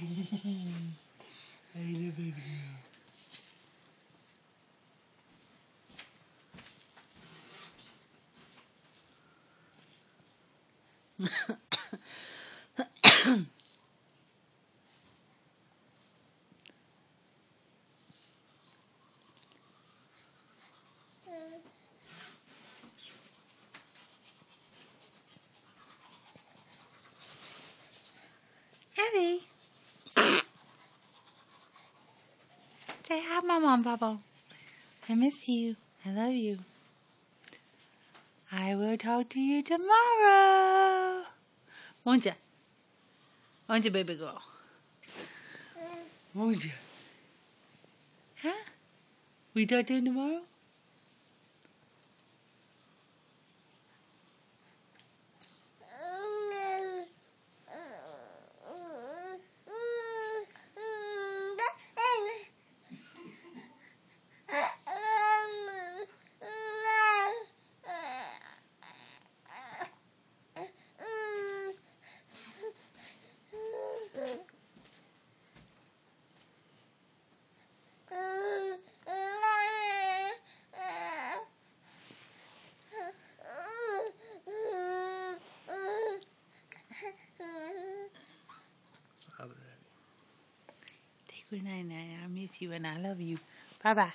I love you. Abby. Say hi, my mom, Papa. I miss you. I love you. I will talk to you tomorrow. Won't you? Won't you, baby girl? Mm. Won't you? Huh? We talk to you tomorrow? Take good night, night. I miss you and I love you. Bye bye.